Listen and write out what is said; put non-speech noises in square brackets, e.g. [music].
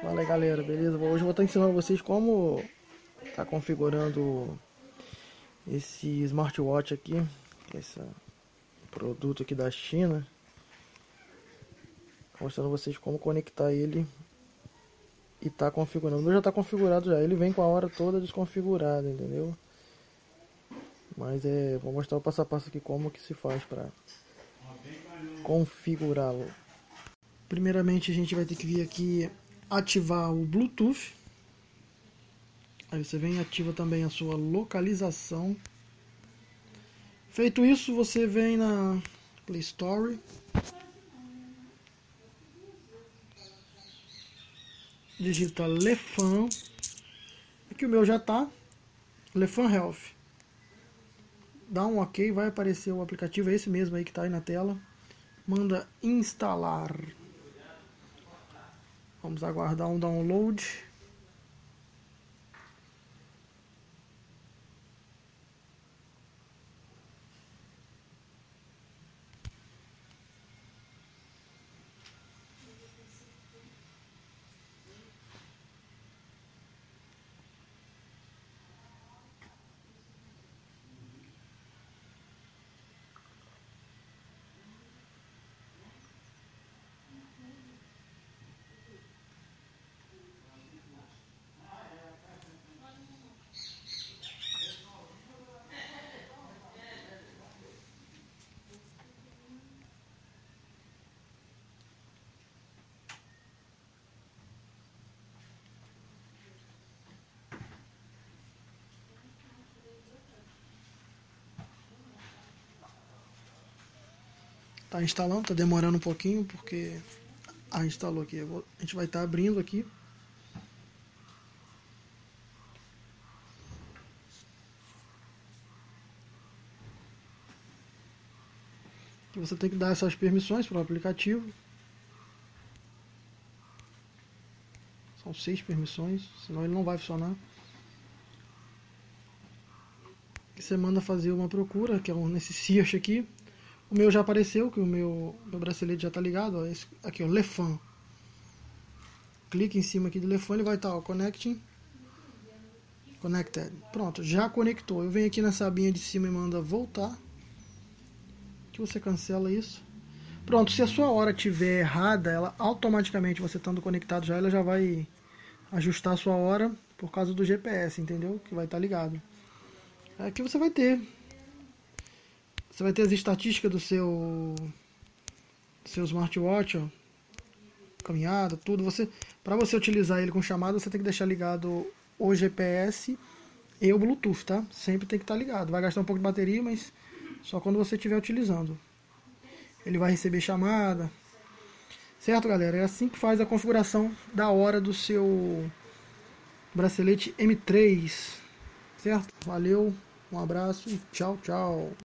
Fala aí galera, beleza? Hoje eu vou estar ensinando vocês como tá configurando esse smartwatch aqui, esse produto aqui da China. Mostrando vocês como conectar ele e tá configurando. Meu já tá configurado já, ele vem com a hora toda desconfigurada, entendeu? Mas é, vou mostrar o passo a passo aqui como que se faz para configurá-lo. Primeiramente a gente vai ter que vir aqui ativar o Bluetooth. Aí você vem e ativa também a sua localização. Feito isso, você vem na Play Store. Digita Lefan. Aqui o meu já tá. Lefan Health. Dá um OK, vai aparecer o aplicativo, é esse mesmo aí que está aí na tela. Manda instalar. Vamos aguardar um download. Tá instalando, tá demorando um pouquinho porque ah, instalou aqui. A gente vai estar tá abrindo aqui. você tem que dar essas permissões para o aplicativo. São seis permissões, senão ele não vai funcionar. E você manda fazer uma procura, que é um, nesse [laughs] search aqui. O meu já apareceu, que o meu, meu bracelete já está ligado. Ó, esse, aqui, ó, Lefan. Clique em cima aqui do Lefan, ele vai estar, tá, ó, Connecting. Connected. Pronto, já conectou. Eu venho aqui nessa abinha de cima e manda voltar. Que você cancela isso. Pronto, se a sua hora estiver errada, ela automaticamente, você estando conectado já, ela já vai ajustar a sua hora por causa do GPS, entendeu? Que vai estar tá ligado. Aqui você vai ter você vai ter as estatísticas do seu do seu smartwatch, ó, caminhada, tudo. Você, para você utilizar ele com chamada, você tem que deixar ligado o GPS e o Bluetooth, tá? Sempre tem que estar tá ligado. Vai gastar um pouco de bateria, mas só quando você estiver utilizando. Ele vai receber chamada. Certo, galera? É assim que faz a configuração da hora do seu bracelete M3. Certo? Valeu, um abraço e tchau, tchau.